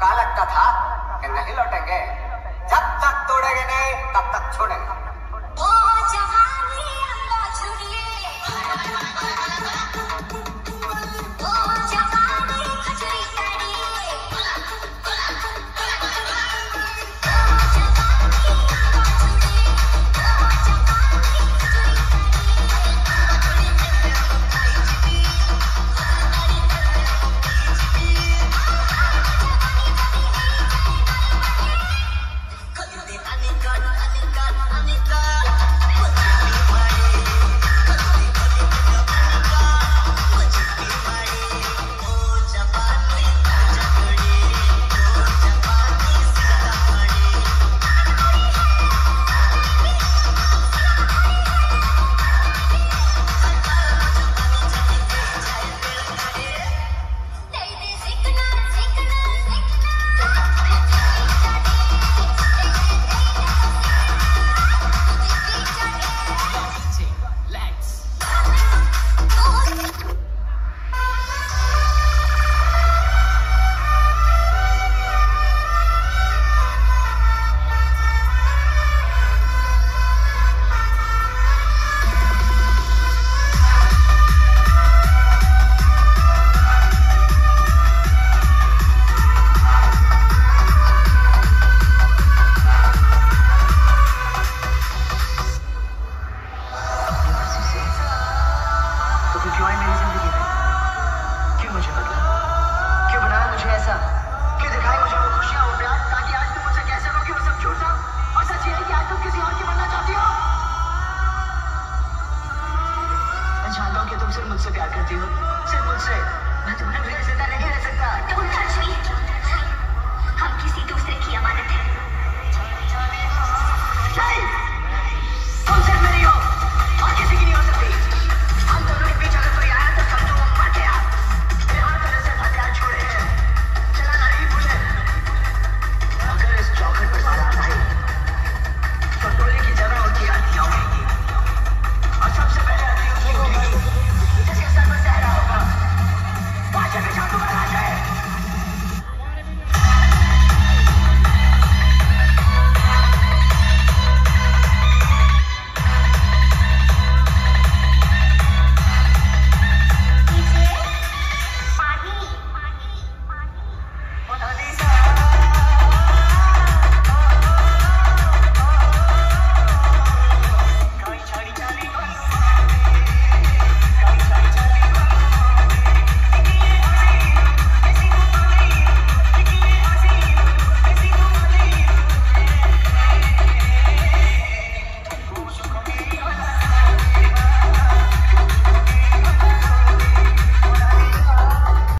कहा लगता था कि नहीं लौटेंगे। जब तक तोड़ेंगे नहीं तब तक छोड़ेंगे। चाहता हूँ कि तुम सिर्फ़ मुझसे प्यार करती हो। सिर्फ़ मुझसे। मैं तुम्हारे बिना ज़िंदा नहीं रह सकता। हम किसी दूसरे की अमानत है।